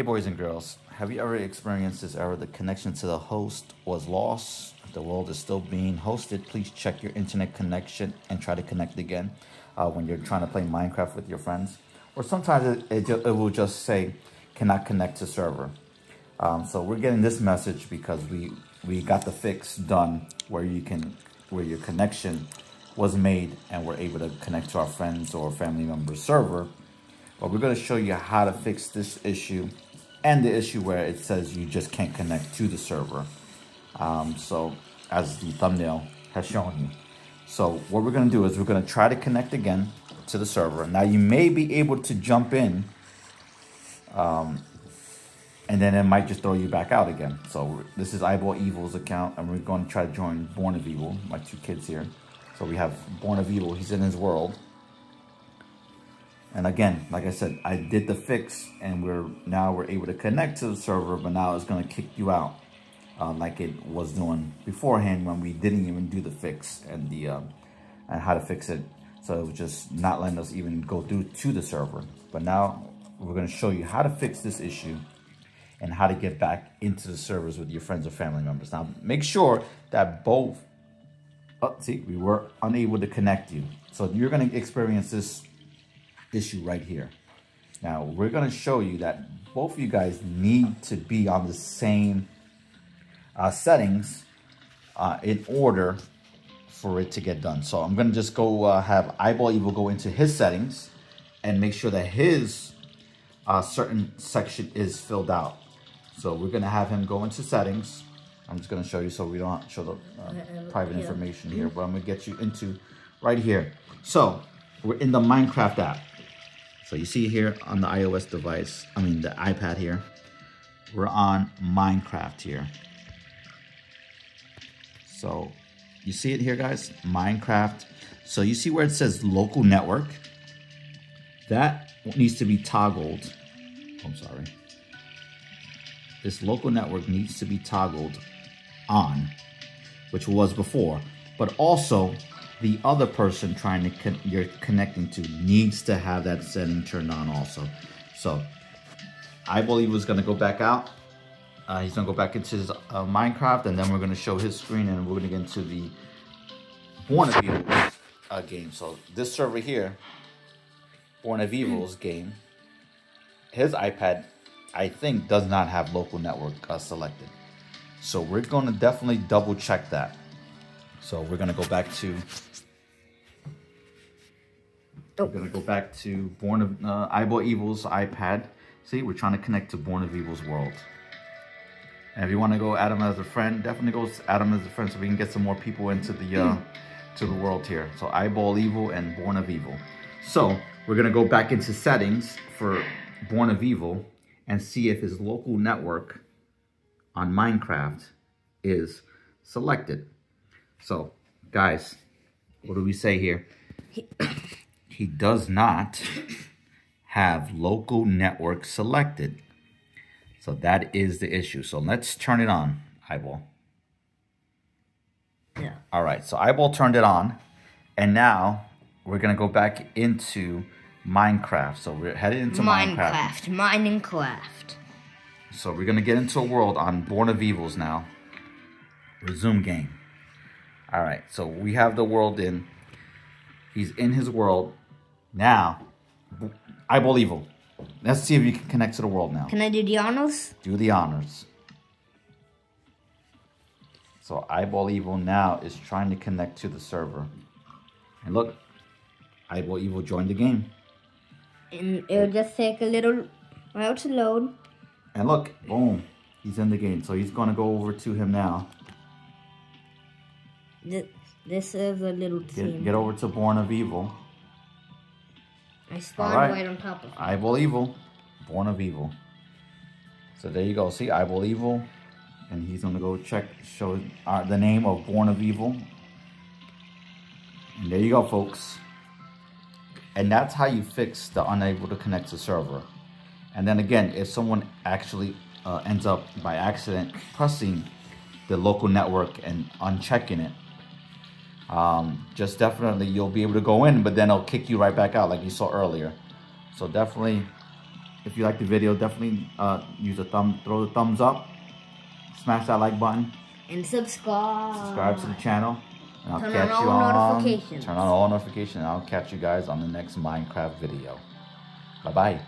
Hey boys and girls, have you ever experienced this error? The connection to the host was lost. The world is still being hosted. Please check your internet connection and try to connect again uh, when you're trying to play Minecraft with your friends. Or sometimes it, it, it will just say, cannot connect to server. Um, so we're getting this message because we, we got the fix done where you can, where your connection was made and we're able to connect to our friends or family member's server but we're going to show you how to fix this issue and the issue where it says you just can't connect to the server. Um, so as the thumbnail has shown you. So what we're going to do is we're going to try to connect again to the server. Now you may be able to jump in um, and then it might just throw you back out again. So this is Eyeball Evil's account and we're going to try to join Born of Evil, my two kids here. So we have Born of Evil, he's in his world. And again, like I said, I did the fix and we're now we're able to connect to the server, but now it's gonna kick you out uh, like it was doing beforehand when we didn't even do the fix and the um, and how to fix it. So it was just not letting us even go through to the server. But now we're gonna show you how to fix this issue and how to get back into the servers with your friends or family members. Now make sure that both, oh, see, we were unable to connect you. So you're gonna experience this issue right here. Now, we're going to show you that both of you guys need to be on the same uh, settings uh, in order for it to get done. So I'm going to just go uh, have Eyeball Evil go into his settings and make sure that his uh, certain section is filled out. So we're going to have him go into settings. I'm just going to show you so we don't show the uh, private information here, but I'm going to get you into right here. So we're in the Minecraft app. So you see here on the iOS device, I mean the iPad here, we're on Minecraft here. So you see it here guys, Minecraft. So you see where it says local network? That needs to be toggled. Oh, I'm sorry. This local network needs to be toggled on, which was before, but also the other person trying to con you're connecting to needs to have that setting turned on also. So I believe was going to go back out. Uh, he's going to go back into his uh, Minecraft and then we're going to show his screen and we're going to get into the Born of Evil uh, game. So this server here, Born of Evil's game, his iPad, I think, does not have local network uh, selected. So we're going to definitely double check that. So we're going to go back to we're gonna go back to Born of uh, Eyeball Evil's iPad. See, we're trying to connect to Born of Evil's world. And if you want to go Adam as a friend, definitely go Adam as a friend so we can get some more people into the uh, to the world here. So Eyeball Evil and Born of Evil. So we're gonna go back into settings for Born of Evil and see if his local network on Minecraft is selected. So guys, what do we say here? He does not have local network selected. So that is the issue. So let's turn it on, Eyeball. Yeah. All right, so Eyeball turned it on. And now we're going to go back into Minecraft. So we're headed into Minecraft. Minecraft. Minecraft. So we're going to get into a world on Born of Evils now. Resume game. All right, so we have the world in. He's in his world. Now, eyeball evil. Let's see if you can connect to the world now. Can I do the honors? Do the honors. So eyeball evil now is trying to connect to the server. And look, eyeball evil joined the game. And it'll just take a little while to load. And look, boom, he's in the game. So he's gonna go over to him now. This, this is a little team. Get, get over to Born of Evil. I spawned right. right. on top of him. Eyeball Evil, Born of Evil. So there you go. See, Eyeball Evil. And he's going to go check, show uh, the name of Born of Evil. And there you go, folks. And that's how you fix the unable to connect to server. And then again, if someone actually uh, ends up by accident pressing the local network and unchecking it, um, just definitely you'll be able to go in, but then it'll kick you right back out like you saw earlier. So definitely if you like the video, definitely uh, use a thumb, throw the thumbs up, smash that like button, And subscribe. subscribe to the channel. And I'll Turn catch on you all on notifications. turn on all notifications. And I'll catch you guys on the next Minecraft video. Bye bye.